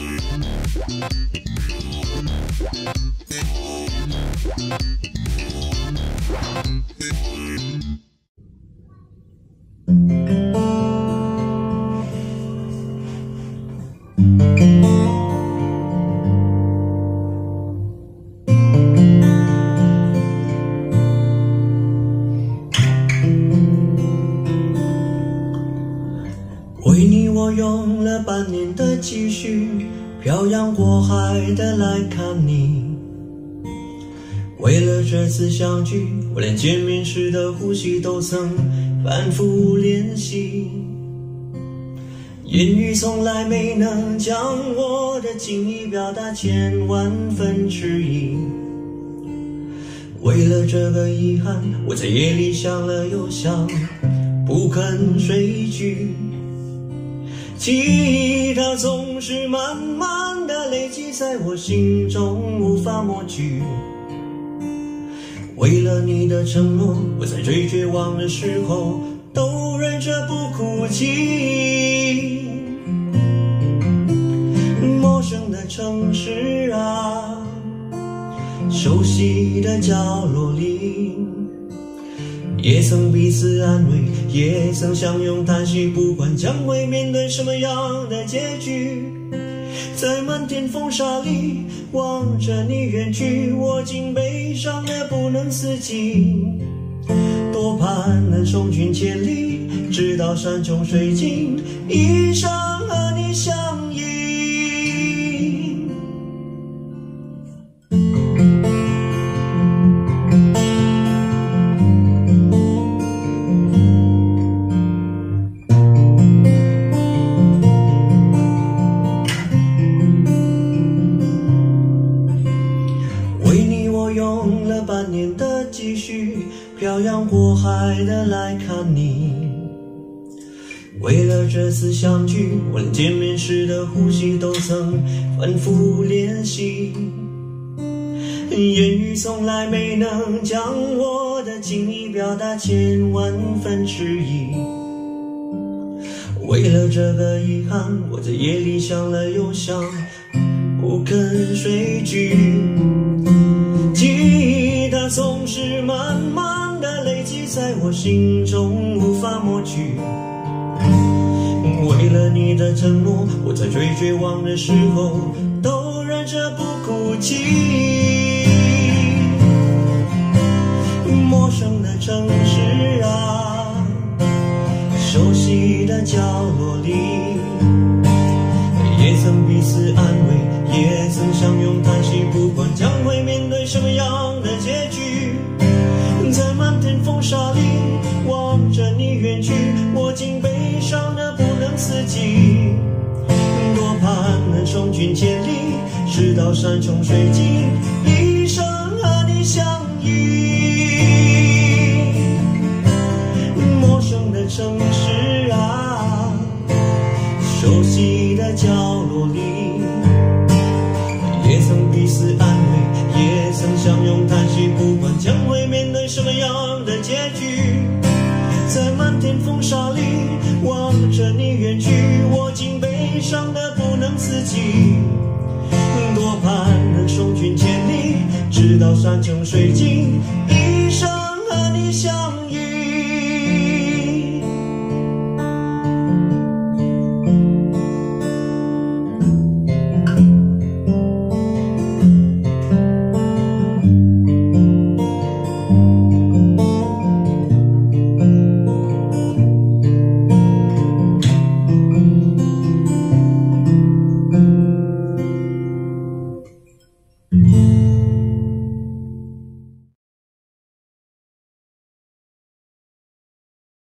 为你，我用了半年的积蓄，漂洋过海的来看你。为了这次相聚，我连见面时的呼吸都曾反复练习。言语从来没能将我的情意表达千万分之一。为了这个遗憾，我在夜里想了又想，不肯睡去。记忆它总是慢慢的累积在我心中，无法抹去。为了你的承诺，我在最绝望的时候都忍着不哭泣。陌生的城市啊，熟悉的角落里。也曾彼此安慰，也曾相拥叹息，不管将会面对什么样的结局，在漫天风沙里望着你远去，我竟悲伤的不能自己。多盼能送君千里，直到山穷水尽，一生和你相依我用了半年的积蓄，漂洋过海的来看你。为了这次相聚，我连见面时的呼吸都曾反复练习。言语从来没能将我的情意表达千万分之一。为了这个遗憾，我在夜里想了又想，不肯睡去。总是慢慢的累积在我心中，无法抹去。为了你的承诺，我在最绝望的时候都忍着不哭泣。陌生的城市啊，熟悉的角落里。也曾彼此安慰，也曾相拥叹息，盼能送君千里，直到山穷水尽，一生和你相依。陌生的城市啊。熟悉的角落里，也曾彼此安慰，也曾相拥叹息，不管将会面对什么样的结局，在漫天风沙里伤的不能自己。多盼能送君千里，直到山穷水尽，